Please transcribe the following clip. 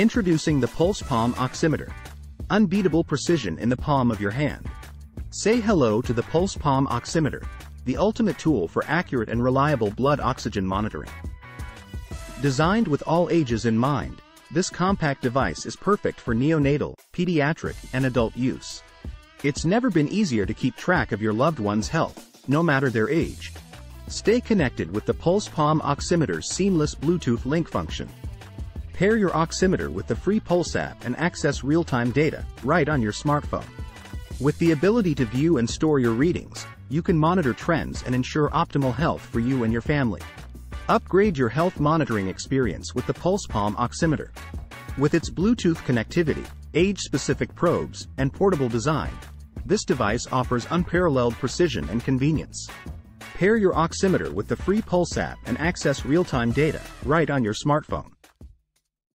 Introducing the Pulse Palm Oximeter. Unbeatable precision in the palm of your hand. Say hello to the Pulse Palm Oximeter, the ultimate tool for accurate and reliable blood oxygen monitoring. Designed with all ages in mind, this compact device is perfect for neonatal, pediatric, and adult use. It's never been easier to keep track of your loved one's health, no matter their age. Stay connected with the Pulse Palm Oximeter's seamless Bluetooth link function. Pair your oximeter with the free Pulse app and access real-time data, right on your smartphone. With the ability to view and store your readings, you can monitor trends and ensure optimal health for you and your family. Upgrade your health monitoring experience with the Pulse Palm Oximeter. With its Bluetooth connectivity, age-specific probes, and portable design, this device offers unparalleled precision and convenience. Pair your oximeter with the free Pulse app and access real-time data right on your smartphone.